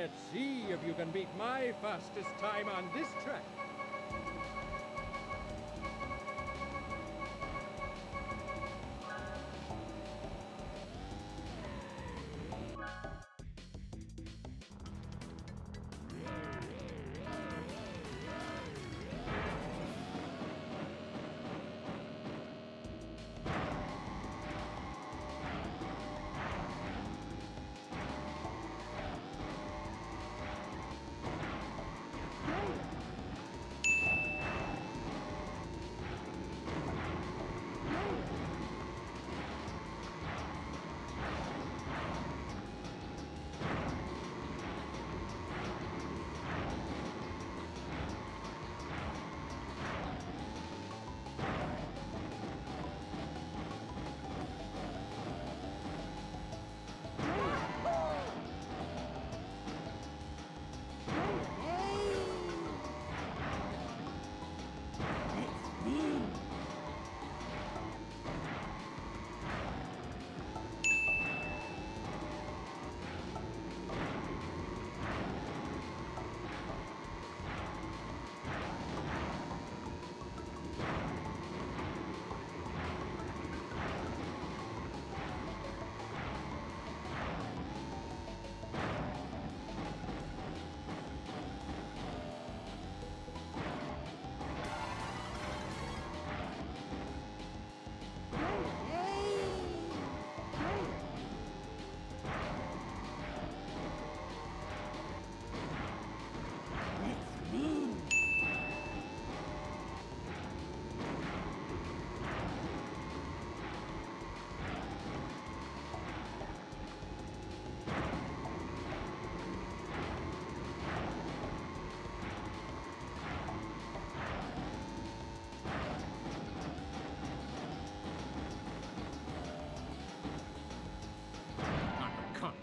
let's see if you can beat my fastest time on this track.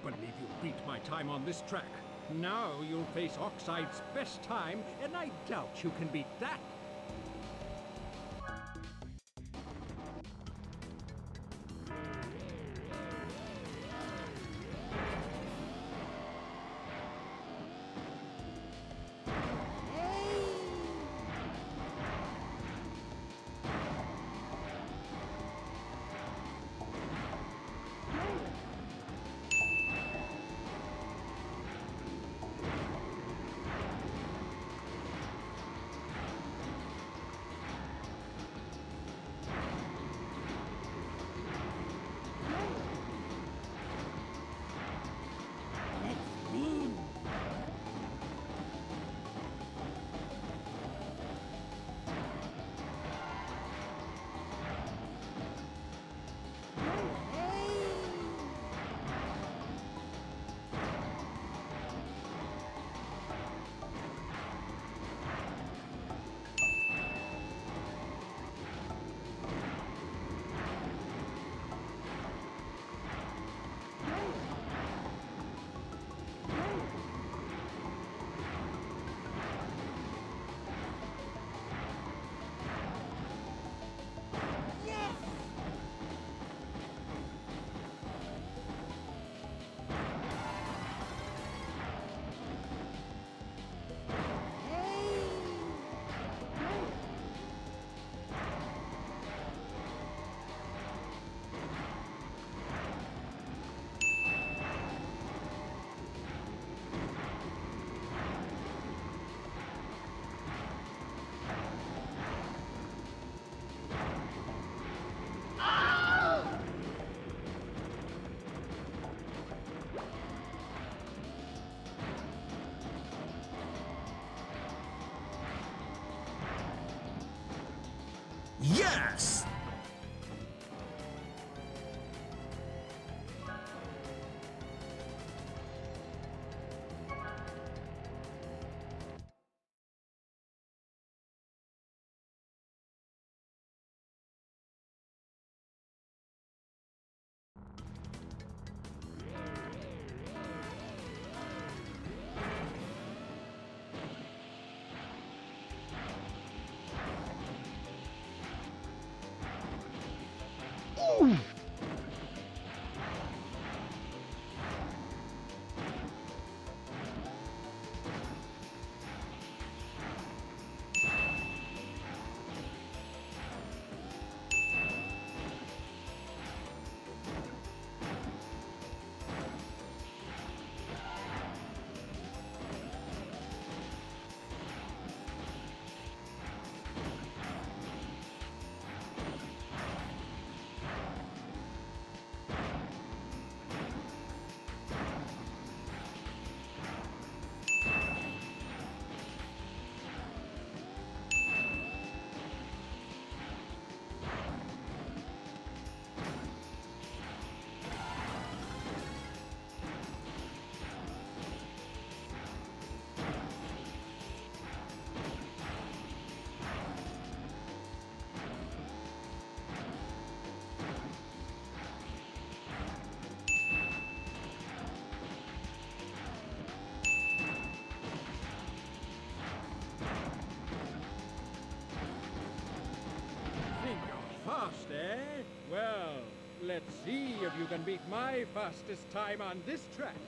I believe you beat my time on this track. Now you'll face Oxide's best time, and I doubt you can beat that. Yes! Let's see if you can beat my fastest time on this track.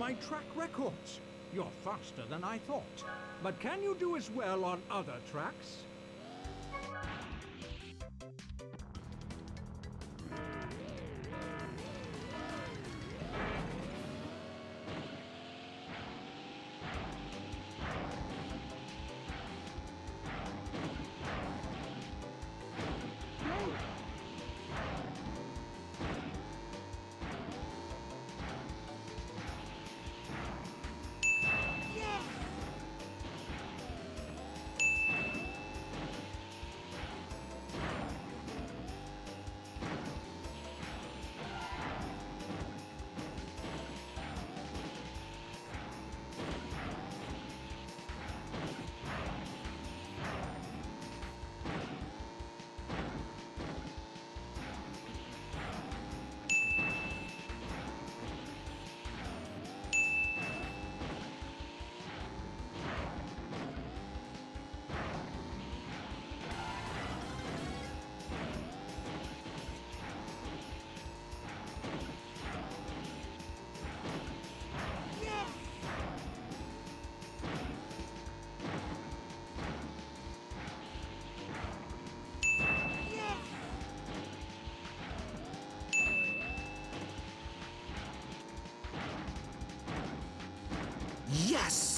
My track records. You're faster than I thought. But can you do as well on other tracks? Yes!